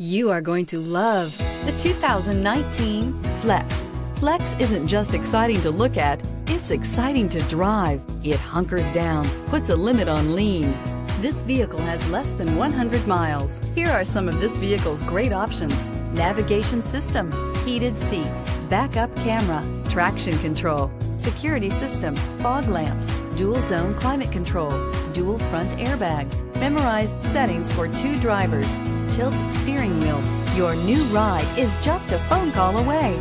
You are going to love the 2019 Flex. Flex isn't just exciting to look at, it's exciting to drive. It hunkers down, puts a limit on lean. This vehicle has less than 100 miles. Here are some of this vehicle's great options. Navigation system, heated seats, backup camera, traction control, security system, fog lamps, dual zone climate control, dual front airbags, memorized settings for two drivers, tilt steering wheel. Your new ride is just a phone call away.